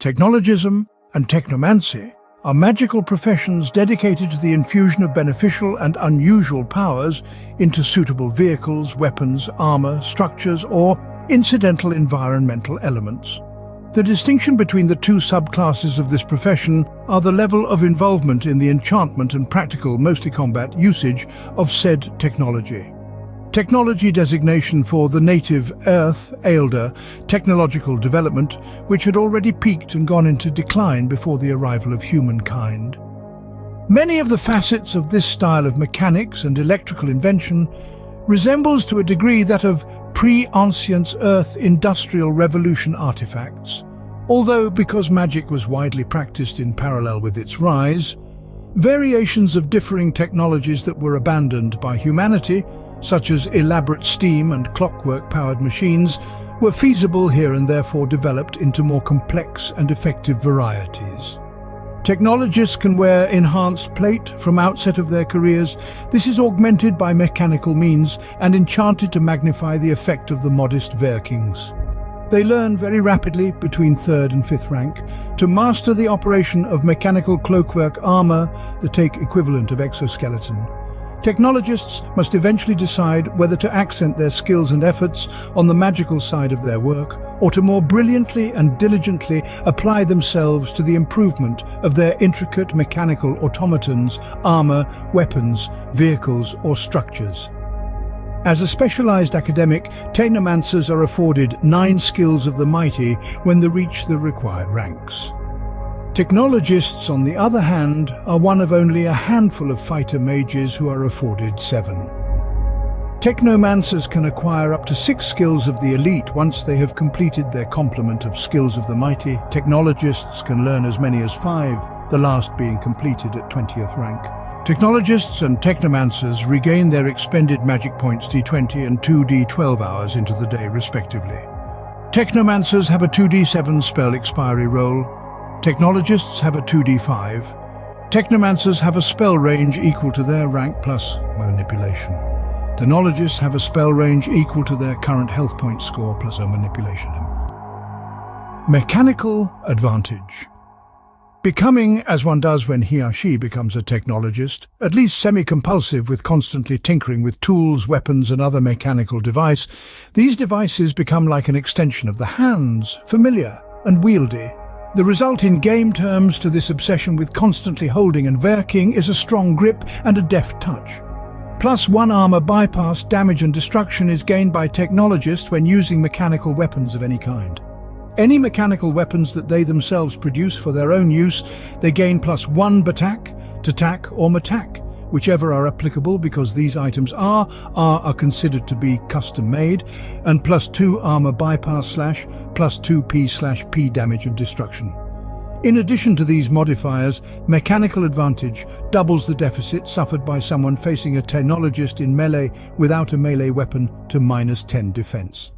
Technologism and technomancy are magical professions dedicated to the infusion of beneficial and unusual powers into suitable vehicles, weapons, armor, structures, or incidental environmental elements. The distinction between the two subclasses of this profession are the level of involvement in the enchantment and practical, mostly combat, usage of said technology. Technology designation for the native Earth, Aelder, technological development, which had already peaked and gone into decline before the arrival of humankind. Many of the facets of this style of mechanics and electrical invention resembles to a degree that of pre-ancient Earth Industrial Revolution artifacts. Although, because magic was widely practiced in parallel with its rise, variations of differing technologies that were abandoned by humanity such as elaborate steam and clockwork-powered machines, were feasible here and therefore developed into more complex and effective varieties. Technologists can wear enhanced plate from outset of their careers. This is augmented by mechanical means and enchanted to magnify the effect of the modest Verkings. They learn very rapidly, between third and fifth rank, to master the operation of mechanical clockwork armor, the take equivalent of exoskeleton. Technologists must eventually decide whether to accent their skills and efforts on the magical side of their work or to more brilliantly and diligently apply themselves to the improvement of their intricate mechanical automatons, armor, weapons, vehicles or structures. As a specialized academic, technomancers are afforded nine skills of the mighty when they reach the required ranks. Technologists, on the other hand, are one of only a handful of fighter mages who are afforded seven. Technomancers can acquire up to six skills of the elite once they have completed their complement of skills of the mighty. Technologists can learn as many as five, the last being completed at 20th rank. Technologists and technomancers regain their expended magic points D20 and 2D12 hours into the day respectively. Technomancers have a 2D7 spell expiry roll, Technologists have a 2d5. Technomancers have a spell range equal to their rank plus manipulation. Technologists have a spell range equal to their current health point score plus a manipulation. Mechanical advantage. Becoming, as one does when he or she becomes a technologist, at least semi-compulsive with constantly tinkering with tools, weapons and other mechanical device, these devices become like an extension of the hands, familiar and wieldy, the result in game terms to this obsession with constantly holding and verking is a strong grip and a deft touch. Plus one armor bypass, damage and destruction is gained by technologists when using mechanical weapons of any kind. Any mechanical weapons that they themselves produce for their own use, they gain plus one batak, tatak or matak, whichever are applicable because these items are, are, are considered to be custom made, and plus 2 armor bypass slash, plus 2 P slash P damage and destruction. In addition to these modifiers, mechanical advantage doubles the deficit suffered by someone facing a technologist in melee without a melee weapon to minus 10 defense.